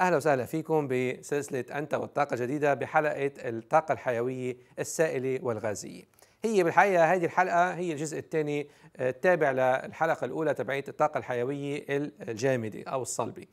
أهلا وسهلا فيكم بسلسلة أنت والطاقة الجديده بحلقة الطاقة الحيوية السائله والغازيه. هي بالحقيقة هذه الحلقة هي الجزء الثاني التابع للحلقة الأولى تبعية الطاقة الحيوية الجامدة أو الصلبة.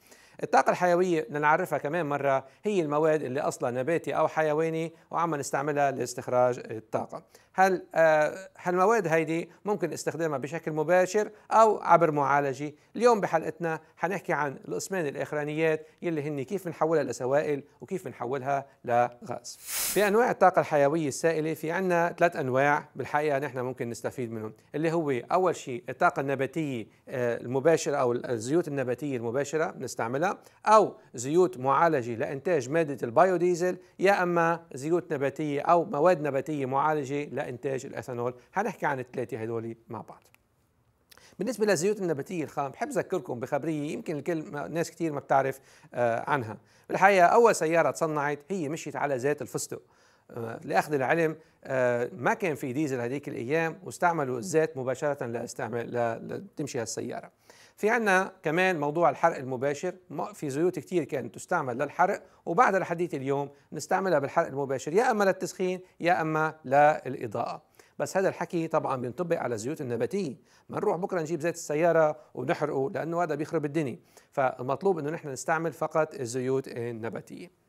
الطاقة الحيوية بدنا نعرفها كمان مرة هي المواد اللي أصلا نباتي أو حيواني وعم نستعملها لاستخراج الطاقة. هل آه هالمواد هيدي ممكن استخدامها بشكل مباشر أو عبر معالجة؟ اليوم بحلقتنا حنحكي عن القسمين الإخرانيات يلي هن كيف بنحولها لسوائل وكيف بنحولها لغاز. في أنواع الطاقة الحيوية السائلة في عندنا ثلاث أنواع بالحقيقة نحن ممكن نستفيد منهم. اللي هو أول شيء الطاقة النباتية آه المباشرة أو الزيوت النباتية المباشرة بنستعملها أو زيوت معالجة لإنتاج مادة البايوديزل يا أما زيوت نباتية أو مواد نباتية معالجة لإنتاج الإثانول. حنحكي عن الثلاثة هدول مع بعض. بالنسبة للزيوت النباتية الخام بحب أذكركم بخبرية يمكن الكل ناس كثير ما بتعرف آه عنها. بالحقيقة أول سيارة تصنعت هي مشيت على زيت الفستق. لأخذ العلم آه ما كان في ديزل هذيك الأيام واستعملوا الزيت مباشرة لاستعمال لتمشي هالسيارة. في عنا كمان موضوع الحرق المباشر. في زيوت كثير كانت تستعمل للحرق وبعد لحديت اليوم نستعملها بالحرق المباشر يا أما للتسخين يا أما للإضاءة. بس هذا الحكي طبعا بينطبق على الزيوت النباتية. ما نروح بكرة نجيب زيت السيارة ونحرقه لأنه هذا بيخرب الدنيا. فالمطلوب إنه نحن نستعمل فقط الزيوت النباتية.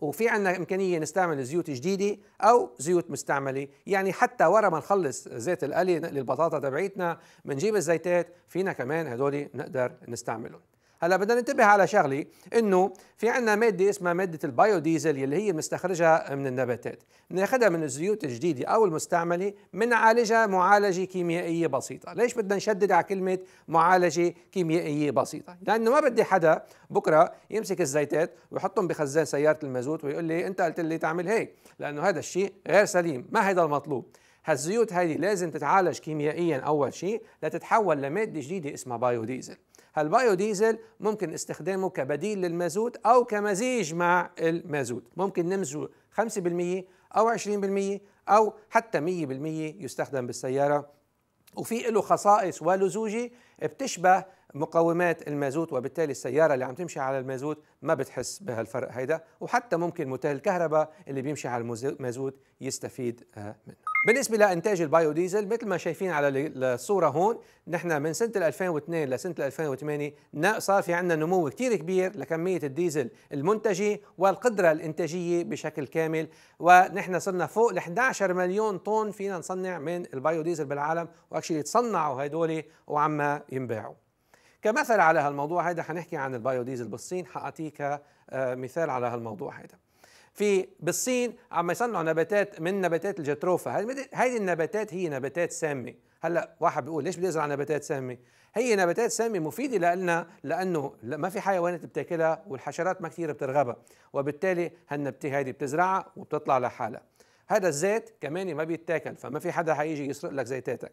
وفي عندنا إمكانية نستعمل زيوت جديدة أو زيوت مستعملة. يعني حتى ورا ما نخلص زيت القلي للبطاطا تبعيتنا بنجيب الزيتات فينا كمان هدول نقدر نستعملهم. هلا بدنا ننتبه على شغلة إنه في عندنا مادة اسمها مادة البايوديزل يلي هي مستخرجها من النباتات. بناخذها من الزيوت الجديدة أو المستعملة بنعالجها معالجة كيميائية بسيطة. ليش بدنا نشدد على كلمة معالجة كيميائية بسيطة؟ لأنه ما بدي حدا بكرة يمسك الزيتات ويحطهم بخزان سيارة المازوت ويقول لي أنت قلت لي تعمل هيك لأنه هذا الشيء غير سليم ما هذا المطلوب. هالزيوت هذه لازم تتعالج كيميائيا أول شيء لتتحول لمادة جديدة اسمها بايوديزل هالبايوديزل ممكن استخدامه كبديل للمازوت أو كمزيج مع المازوت؟ ممكن نمزجه 5% أو 20% أو حتى 100% يستخدم بالسيارة. وفي له خصائص ولزوجه بتشبه مقومات المازوت وبالتالي السيارة اللي عم تمشي على المازوت ما بتحس بهالفرق هيدا. وحتى ممكن موتير الكهرباء اللي بيمشي على المازوت يستفيد آه، منه. بالنسبة لإنتاج البايوديزل مثل ما شايفين على الصورة هون نحن من سنة 2002 لسنة 2008 صار في عندنا نمو كثير كبير لكمية الديزل المنتجة والقدرة الإنتاجية بشكل كامل. ونحن صرنا فوق ال 11 مليون طن فينا نصنع من البايوديزل بالعالم و actually تصنعوا هدول وعم ينباعوا. كمثل على هالموضوع هذا حنحكي عن البايوديزل بالصين. حأعطيك آه، مثال على هالموضوع هذا في بالصين عم يصنعوا نباتات من نباتات الجتروفا هذه النباتات هي نباتات سامة. هلأ واحد بيقول ليش بدي ازرع نباتات سامة؟ هي نباتات سامة مفيدة لنا لأنه ما في حيوانات بتاكلها والحشرات ما كثير بترغبها وبالتالي هالنبته هذه بتزرعها وبتطلع لحالها. هذا الزيت كمان ما بيتاكل فما في حدا حيجي يسرق لك زيتاتك.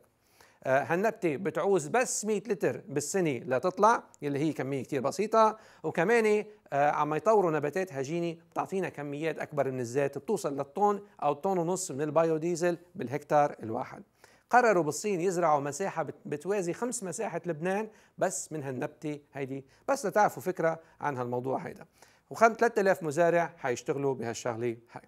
آه، هالنبتة بتعوز بس 100 لتر بالسنة لتطلع يلي هي كمية كتير بسيطة. وكمان آه، عم يطوروا نباتات هجينة بتعطينا كميات أكبر من الزيت بتوصل للطن أو طن ونص من البايوديزل بالهكتار الواحد. قرروا بالصين يزرعوا مساحة بتوازي خمس مساحة لبنان بس من هالنبتة هيدي. بس لتعرفوا فكرة عن هالموضوع هيدا. وخم 3000 مزارع حيشتغلوا بهالشغلة هاي.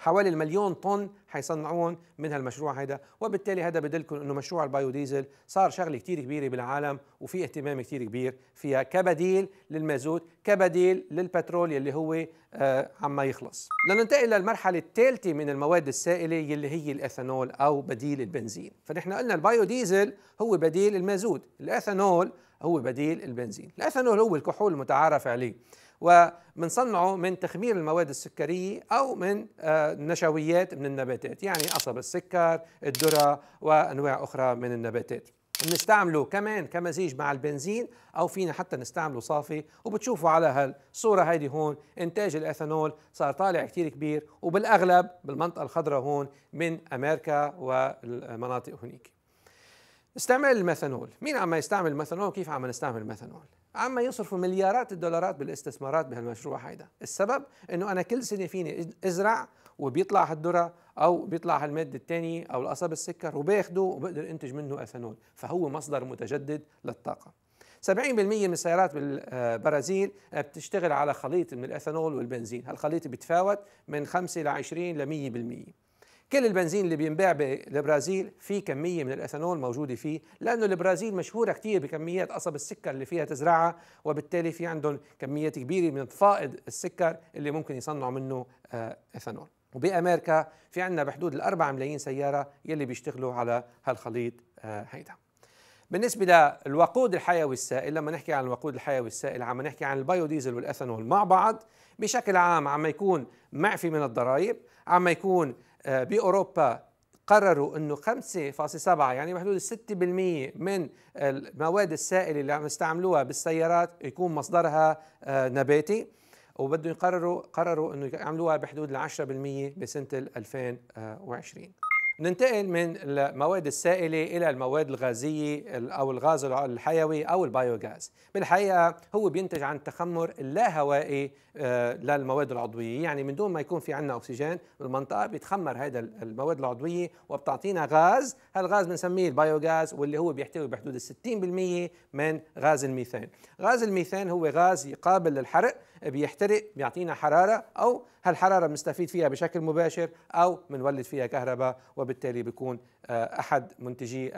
حوالي المليون طن حيصنعون من هالمشروع هذا. وبالتالي هذا بيدلكم إنه مشروع البايوديزل صار شغلة كثير كبيرة بالعالم وفي اهتمام كثير كبير فيها كبديل للمازوت كبديل للبترول يلي هو آه عما يخلص. لننتقل للمرحله الثالثة من المواد السائلة يلي هي الإثانول أو بديل البنزين. فنحن قلنا البايوديزل هو بديل المازوت الإثانول هو بديل البنزين. الإثانول هو الكحول المتعارف عليه. وبنصنعه من تخمير المواد السكرية أو من آه، نشويات من النباتات يعني قصب السكر الذرة وأنواع أخرى من النباتات. بنستعمله كمان كمزيج مع البنزين أو فينا حتى نستعمله صافي وبتشوفوا على هالصورة هيدي هون إنتاج الإثانول صار طالع كثير كبير وبالأغلب بالمنطقة الخضراء هون من أمريكا والمناطق هنيك. استعمال الميثانول. مين عم يستعمل الميثانول؟ وكيف عم نستعمل الميثانول؟ عم يصرفوا مليارات الدولارات بالاستثمارات بهالمشروع هيدا. السبب إنه أنا كل سنة فيني إزرع وبيطلع هالذرة أو بيطلع هالمادة الثانية أو القصب السكر وباخده وبقدر أنتج منه إثانول. فهو مصدر متجدد للطاقة. 70% من السيارات بالبرازيل بتشتغل على خليط من الإثانول والبنزين. هالخليط بيتفاوت من 5 ل 20 ل 100% كل البنزين اللي بينباع بالبرازيل في كمية من الأثانول موجودة فيه لأنه البرازيل مشهورة كثير بكميات قصب السكر اللي فيها تزرعها وبالتالي في عندهم كميات كبيرة من فائض السكر اللي ممكن يصنعوا منه آه، أثانول. وبأمريكا في عندنا بحدود الأربعة ملايين سيارة يلي بيشتغلوا على هالخليط آه، هيدا. بالنسبة للوقود الحيوي السائل لما نحكي عن الوقود الحيوي السائل عم نحكي عن البيوديزل والأثانول مع بعض بشكل عام عم يكون معفي من الضرائب عم يكون بأوروبا قرروا إنه 5.7 يعني بحدود 6% من المواد السائلة اللي عم يستعملوها بالسيارات يكون مصدرها آه، نباتي. وبدهم يقرروا قرروا إنه يعملوها بحدود ال 10% بسنة 2020 ننتقل من المواد السائلة إلى المواد الغازية أو الغاز الحيوي أو البايوغاز بالحقيقة هو بينتج عن التخمر اللاهوائي آه، للمواد العضوية. يعني من دون ما يكون في عندنا أكسجين بالمنطقة بيتخمر هذا المواد العضوية وبتعطينا غاز. هالغاز بنسميه البايوغاز واللي هو بيحتوي بحدود 60% من غاز الميثان. غاز الميثان هو غاز قابل للحرق بيحترق بيعطينا حرارة أو هالحرارة بنستفيد فيها بشكل مباشر أو بنولد فيها كهرباء وبالتالي بيكون آه، أحد منتجي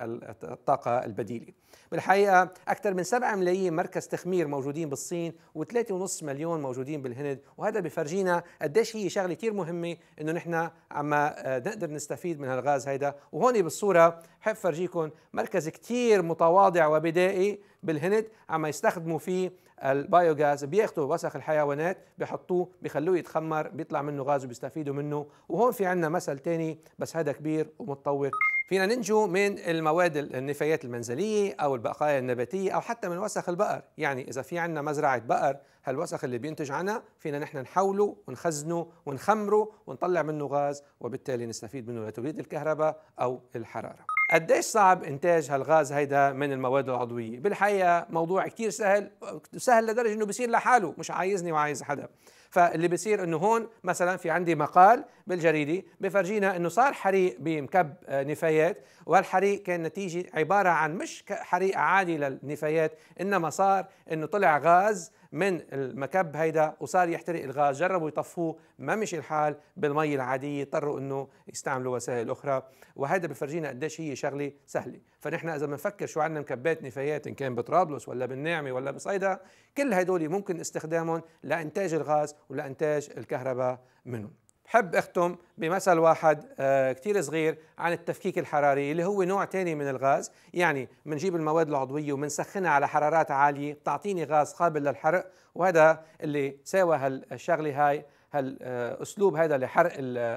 الطاقة البديلة. بالحقيقة أكثر من 7 ملايين مركز تخمير موجودين بالصين و3.5 مليون موجودين بالهند وهذا بفرجينا قديش هي شغلة كثير مهمة إنه نحن عم آه، نقدر نستفيد من هالغاز هيدا. وهون بالصورة بحب فرجيكم مركز كثير متواضع وبدائي بالهند عم يستخدموا فيه البايوغاز بياخذوا وسخ الحيوانات بيحطوه بيخلوه يتخمر بيطلع منه غاز وبيستفيدوا منه. وهون في عندنا مثل تاني بس هذا كبير ومتطور. فينا ننجو من المواد النفايات المنزلية أو البقايا النباتية أو حتى من وسخ البقر. يعني إذا في عندنا مزرعة بقر هالوسخ اللي بينتج عنها؟ فينا نحن نحوله ونخزنه ونخمره ونطلع منه غاز وبالتالي نستفيد منه لتوليد الكهرباء أو الحرارة. قديش صعب إنتاج هالغاز هيدا من المواد العضوية؟ بالحقيقة موضوع كتير سهل سهل لدرجة إنه بيصير لحاله مش عايزني وعايز حدا. فاللي بيصير إنه هون مثلا في عندي مقال بالجريدة بفرجينا إنه صار حريق بمكب آه، نفايات وهالحريق كان نتيجة عبارة عن مش حريق عادي للنفايات إنما صار إنه طلع غاز من المكب هيدا وصار يحترق الغاز جربوا يطفوه ما مشي الحال بالمي العادية اضطروا إنه يستعملوا وسائل أخرى وهذا بفرجينا قديش هي شغلة سهلة. فنحن إذا بنفكر شو عندنا مكبات نفايات إن كان بطرابلس ولا بالنعمه ولا بصيدا كل هدول ممكن استخدامهم لإنتاج الغاز ولانتاج الكهرباء منهم. بحب أختم بمثل واحد آه كثير صغير عن التفكيك الحراري اللي هو نوع ثاني من الغاز. يعني بنجيب المواد العضوية وبنسخنها على حرارات عالية بتعطيني غاز قابل للحرق. وهذا اللي ساوى هالشغلة هاي هالأسلوب هذا لحرق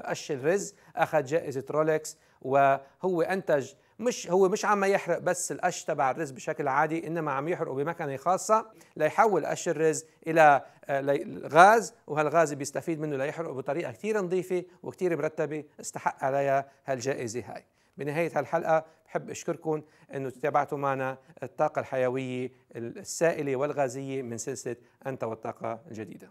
قش الرز أخذ جائزة رولكس وهو أنتج مش هو مش عم يحرق بس القش تبع الرز بشكل عادي إنما عم يحرقه بمكنة خاصة ليحول قش الرز إلى آه، غاز وهالغاز بيستفيد منه ليحرقه بطريقة كثير نظيفة وكثير مرتبة استحق عليها هالجائزة هاي. بنهاية هالحلقة بحب أشكركم إنه تابعتوا معنا الطاقة الحيوية السائلة والغازية من سلسلة أنت والطاقة الجديدة.